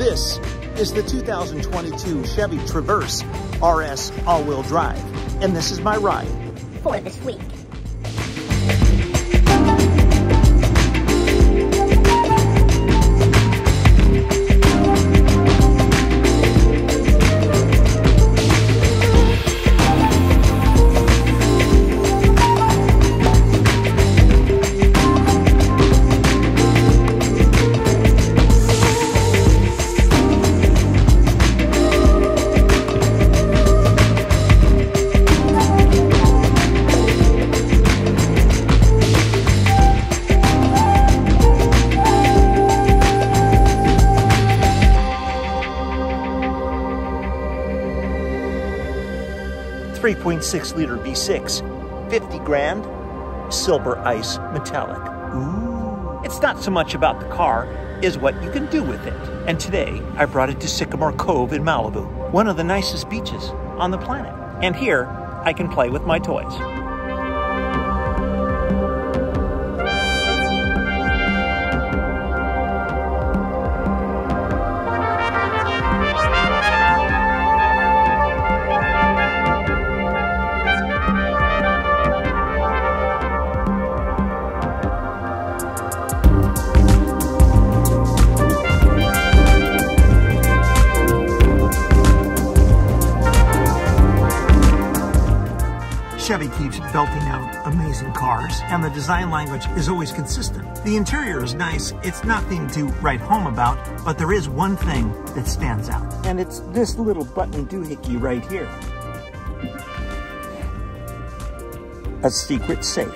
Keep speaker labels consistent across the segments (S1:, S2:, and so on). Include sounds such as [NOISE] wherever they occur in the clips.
S1: This is the 2022 Chevy Traverse RS all-wheel drive, and this is my ride
S2: for this week. 3.6 liter V6, 50 grand, silver ice metallic. Ooh. It's not so much about the car, is what you can do with it. And today, I brought it to Sycamore Cove in Malibu, one of the nicest beaches on the planet. And here, I can play with my toys. Chevy keeps belting out amazing cars, and the design language is always consistent. The interior is nice. It's nothing to write home about, but there is one thing that stands out. And it's this little button doohickey right here. A secret safe.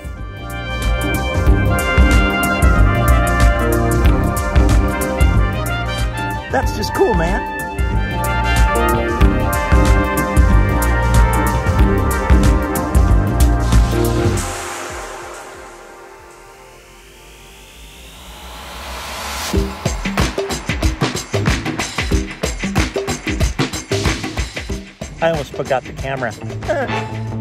S2: That's just cool, man. I almost forgot the camera. [LAUGHS]